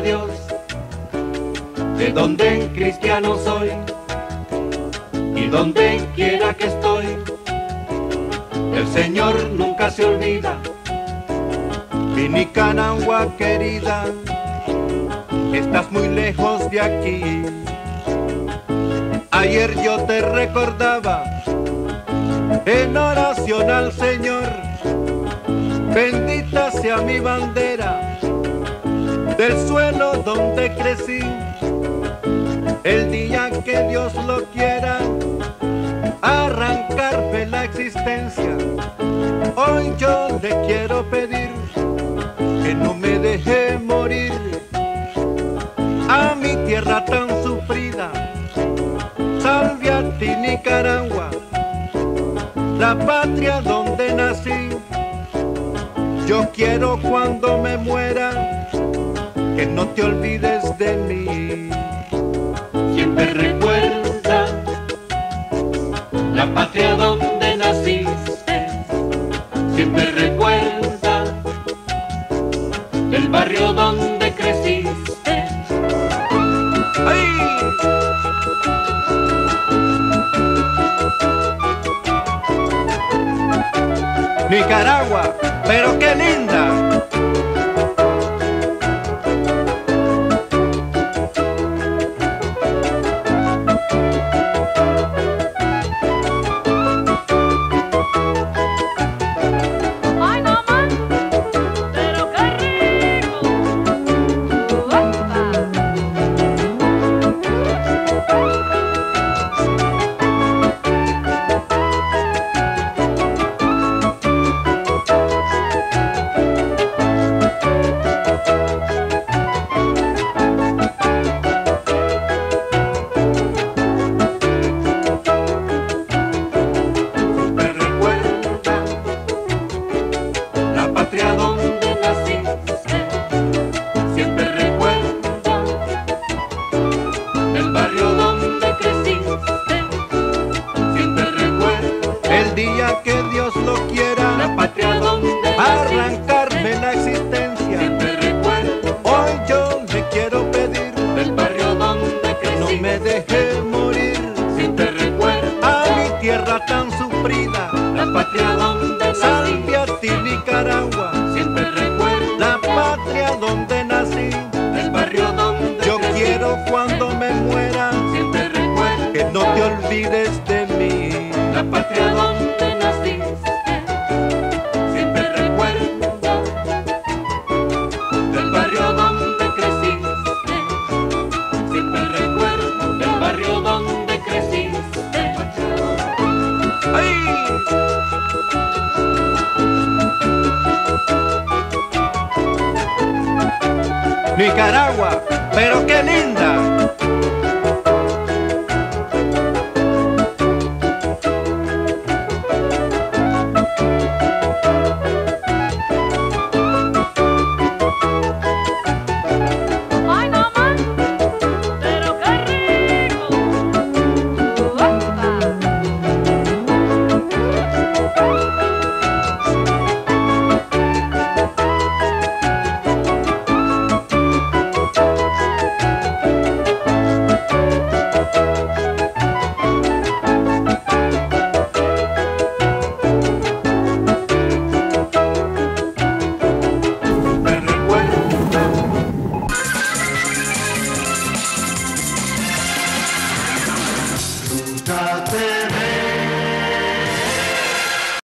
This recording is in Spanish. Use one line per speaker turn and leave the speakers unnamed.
Dios, de donde cristiano soy y donde quiera que estoy, el Señor nunca se olvida.
Vinicanagua querida, estás muy lejos de aquí. Ayer yo te recordaba en oración al Señor, bendita sea mi bandera del suelo donde crecí. El día que Dios lo quiera, arrancarme la existencia. Hoy yo le quiero pedir que no me deje morir a mi tierra tan sufrida. Salve a ti Nicaragua, la patria donde nací. Yo quiero cuando me muera que no te olvides de mí.
Siempre recuerda la patria donde naciste. Siempre recuerda el barrio donde creciste.
¡Ay! Nicaragua, pero qué linda. Arrancarme la existencia.
Siempre recuerda
Hoy yo le quiero pedir
el barrio donde
que no me deje morir
Siempre
a mi tierra tan sufrida.
la patria donde nací.
a ti Nicaragua,
Siempre
la patria donde nací.
el barrio donde
Yo
crecí.
quiero cuando me muera
Siempre recuerda
que no te olvides de mí.
la patria
Nicaragua, pero qué linda.